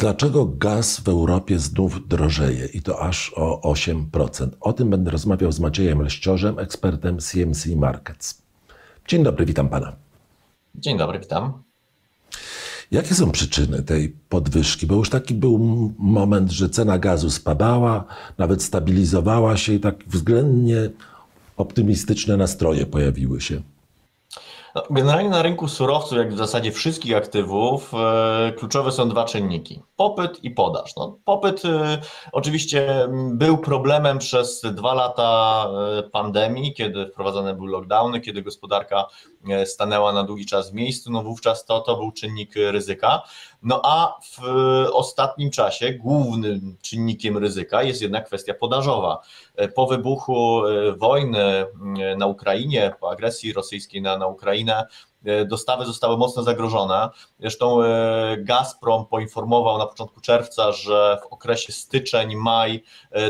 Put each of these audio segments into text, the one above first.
Dlaczego gaz w Europie znów drożeje i to aż o 8%? O tym będę rozmawiał z Maciejem Leściorzem, ekspertem CMC Markets. Dzień dobry, witam pana. Dzień dobry, witam. Jakie są przyczyny tej podwyżki? Bo już taki był moment, że cena gazu spadała, nawet stabilizowała się i tak względnie optymistyczne nastroje pojawiły się. No, generalnie na rynku surowców, jak w zasadzie wszystkich aktywów, e, kluczowe są dwa czynniki: popyt i podaż. No, popyt e, oczywiście był problemem przez dwa lata e, pandemii, kiedy wprowadzane były lockdowny, kiedy gospodarka stanęła na długi czas w miejscu. No wówczas to, to był czynnik ryzyka. No a w ostatnim czasie głównym czynnikiem ryzyka jest jednak kwestia podażowa. Po wybuchu wojny na Ukrainie, po agresji rosyjskiej na, na Ukrainę, dostawy zostały mocno zagrożone. Zresztą Gazprom poinformował na początku czerwca, że w okresie styczeń-maj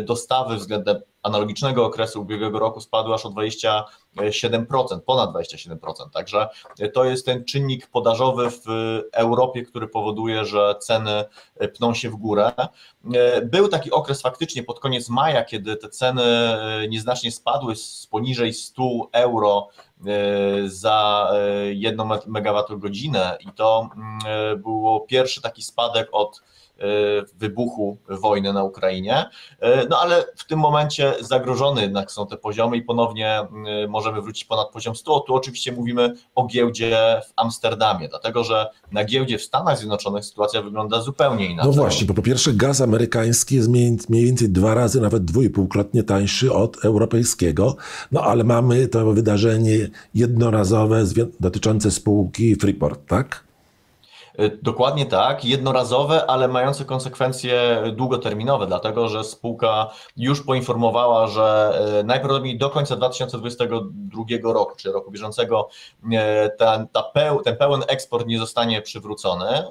dostawy względem analogicznego okresu ubiegłego roku spadły aż o 27%, ponad 27%. Także to jest ten czynnik podażowy w Europie, który powoduje, że ceny pną się w górę. Był taki okres faktycznie pod koniec maja, kiedy te ceny nieznacznie spadły z poniżej 100 euro za jedną megawattogodzinę i to mm, było pierwszy taki spadek od E, wybuchu wojny na Ukrainie. E, no ale w tym momencie zagrożone jednak są te poziomy i ponownie możemy wrócić ponad poziom 100. Tu oczywiście mówimy o giełdzie w Amsterdamie, dlatego że na giełdzie w Stanach Zjednoczonych sytuacja wygląda zupełnie inaczej. No właśnie, bo po pierwsze gaz amerykański jest mniej więcej dwa razy, nawet dwójpółkrotnie tańszy od europejskiego, no ale mamy to wydarzenie jednorazowe dotyczące spółki Freeport, tak? E, dokładnie tak, jednorazowe, ale mające konsekwencje długoterminowe, dlatego że spółka już poinformowała, że e, najprawdopodobniej do końca 2022 roku, czyli roku bieżącego, e, ten, peł, ten pełen eksport nie zostanie przywrócony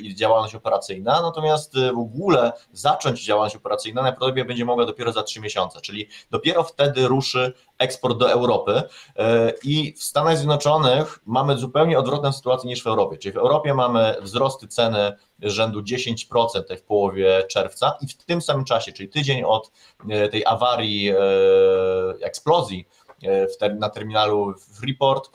i działalność operacyjna, natomiast w ogóle zacząć działalność operacyjna najprawdopodobniej będzie mogła dopiero za trzy miesiące, czyli dopiero wtedy ruszy eksport do Europy i w Stanach Zjednoczonych mamy zupełnie odwrotną sytuację niż w Europie, czyli w Europie mamy wzrosty ceny rzędu 10% w połowie czerwca i w tym samym czasie, czyli tydzień od e, tej awarii, e, eksplozji e, na terminalu Freeport,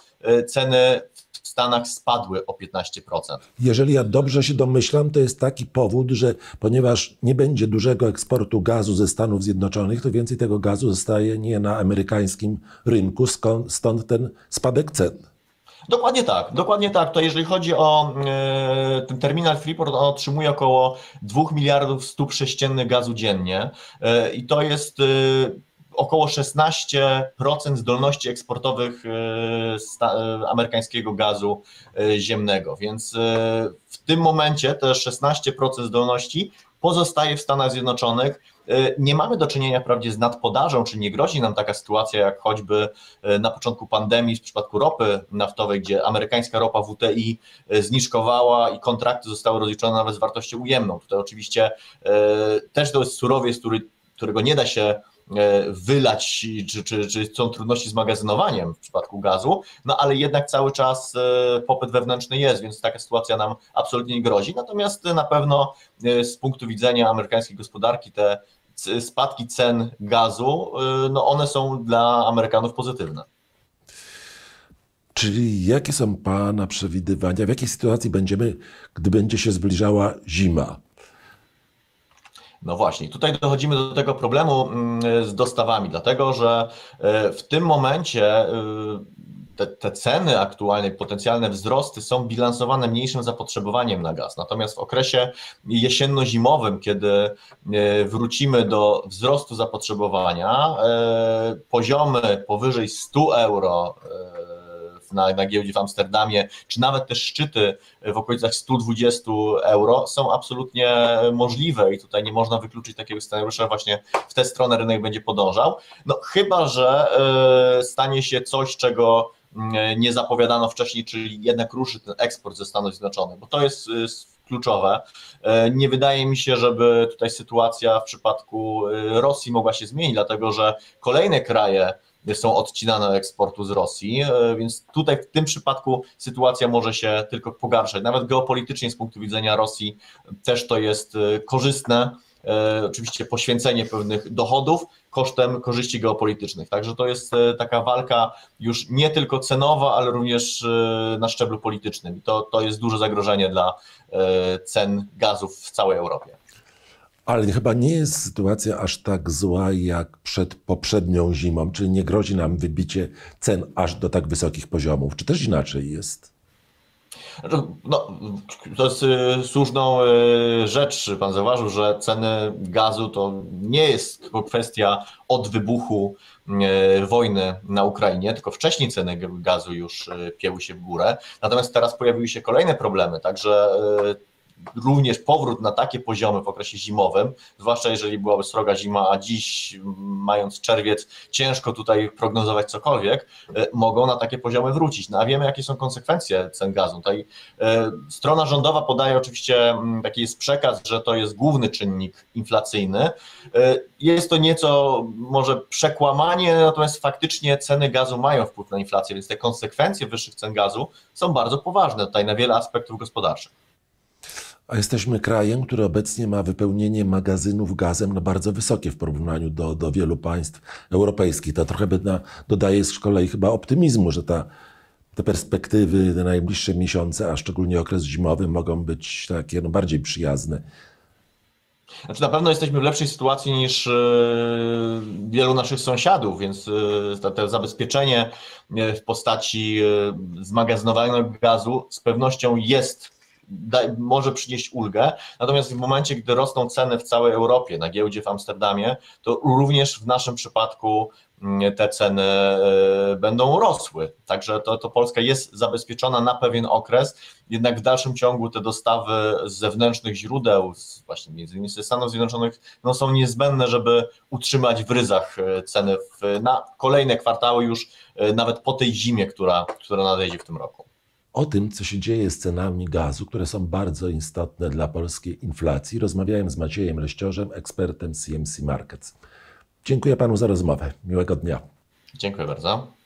ceny Stanach spadły o 15%. Jeżeli ja dobrze się domyślam, to jest taki powód, że ponieważ nie będzie dużego eksportu gazu ze Stanów Zjednoczonych, to więcej tego gazu zostaje nie na amerykańskim rynku, skąd, stąd ten spadek cen. Dokładnie tak, dokładnie tak. To jeżeli chodzi o e, ten terminal Freeport, on otrzymuje około 2 miliardów stóp sześciennych gazu dziennie e, i to jest e, około 16% zdolności eksportowych amerykańskiego gazu ziemnego, więc w tym momencie te 16% zdolności pozostaje w Stanach Zjednoczonych. Nie mamy do czynienia wprawdzie z nadpodażą, czy nie grozi nam taka sytuacja jak choćby na początku pandemii w przypadku ropy naftowej, gdzie amerykańska ropa WTI zniżkowała i kontrakty zostały rozliczone nawet z wartością ujemną. Tutaj oczywiście też to jest surowiec, który, którego nie da się wylać, czy, czy, czy są trudności z magazynowaniem w przypadku gazu, no ale jednak cały czas e, popyt wewnętrzny jest, więc taka sytuacja nam absolutnie nie grozi. Natomiast na pewno e, z punktu widzenia amerykańskiej gospodarki te spadki cen gazu, no one są dla Amerykanów pozytywne. Czyli jakie są Pana przewidywania, w jakiej sytuacji będziemy, gdy będzie się zbliżała zima? No właśnie, tutaj dochodzimy do tego problemu mm, z dostawami, dlatego że e, w tym momencie e, te, te, ceny aktualne, potencjalne wzrosty są bilansowane mniejszym zapotrzebowaniem na gaz. Natomiast w okresie jesienno-zimowym, kiedy e, wrócimy do wzrostu zapotrzebowania, poziomy powyżej 100 euro na, na giełdzie w Amsterdamie, czy nawet te szczyty w okolicach 120 euro są absolutnie możliwe i tutaj nie można wykluczyć takiego scenariusza, właśnie w tę stronę rynek będzie podążał. No chyba, że e, stanie się coś, czego mm, nie zapowiadano wcześniej, czyli jednak ruszy ten eksport ze Stanów Zjednoczonych, bo to jest kluczowe. E, nie wydaje mi się, żeby tutaj sytuacja w przypadku e, Rosji mogła się zmienić, dlatego że kolejne kraje są odcinane eksportu z Rosji, więc tutaj w tym przypadku sytuacja może się tylko pogarszać. Nawet geopolitycznie z punktu widzenia Rosji też to jest korzystne E, oczywiście poświęcenie pewnych dochodów kosztem korzyści geopolitycznych. Także to jest e, taka walka już nie tylko cenowa, ale również e, na szczeblu politycznym. I to, to jest duże zagrożenie dla cen gazów w całej Europie. Ale chyba nie jest sytuacja aż tak zła jak przed poprzednią zimą, czyli nie grozi nam wybicie cen aż do tak wysokich poziomów. Czy też inaczej jest? No, to jest y, słuszną y, rzecz. Pan zauważył, że ceny gazu to nie jest tylko kwestia od wybuchu y, wojny na Ukrainie, tylko wcześniej ceny gazu już pieły się w górę. Natomiast teraz pojawiły się kolejne problemy, także również powrót na takie poziomy w okresie zimowym, zwłaszcza jeżeli byłaby sroga zima, a dziś, mając czerwiec, ciężko tutaj prognozować cokolwiek, e, mogą na takie poziomy wrócić. No a wiemy, jakie są konsekwencje cen gazu. Tutaj e, strona rządowa podaje oczywiście mm, taki jest przekaz, że to jest główny czynnik inflacyjny. E, jest to nieco może przekłamanie, natomiast faktycznie ceny gazu mają wpływ na inflację, więc te konsekwencje wyższych cen gazu są bardzo poważne tutaj na wiele aspektów gospodarczych. A jesteśmy krajem, który obecnie ma wypełnienie magazynów gazem no bardzo wysokie w porównaniu do, do wielu państw europejskich. To trochę na, dodaje z kolei chyba optymizmu, że ta, te perspektywy, te najbliższe miesiące, a szczególnie okres zimowy, mogą być takie no, bardziej przyjazne. Znaczy na pewno jesteśmy w lepszej sytuacji niż e, wielu naszych sąsiadów, więc e, to zabezpieczenie e, w postaci zmagazynowanego gazu z pewnością jest da, może przynieść ulgę. Natomiast w momencie, gdy rosną ceny w całej Europie, na giełdzie w Amsterdamie, to również w naszym przypadku mm, te ceny e, będą rosły. Także to, to Polska jest zabezpieczona na pewien okres, jednak w dalszym ciągu te dostawy z zewnętrznych źródeł, właśnie między innymi ze Stanów Zjednoczonych, no są niezbędne, żeby utrzymać w ryzach e, ceny w, na kolejne kwartały już e, nawet po tej zimie, która, która nadejdzie w tym roku o tym, co się dzieje z cenami gazu, które są bardzo istotne dla polskiej inflacji, rozmawiałem z Maciejem Leściorzem, ekspertem CMC Markets. Dziękuję panu za rozmowę. Miłego dnia. Dziękuję bardzo.